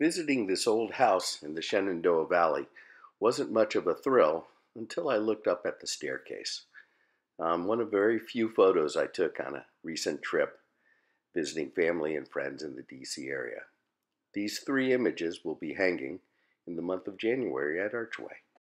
Visiting this old house in the Shenandoah Valley wasn't much of a thrill until I looked up at the staircase. Um, one of very few photos I took on a recent trip visiting family and friends in the DC area. These three images will be hanging in the month of January at Archway.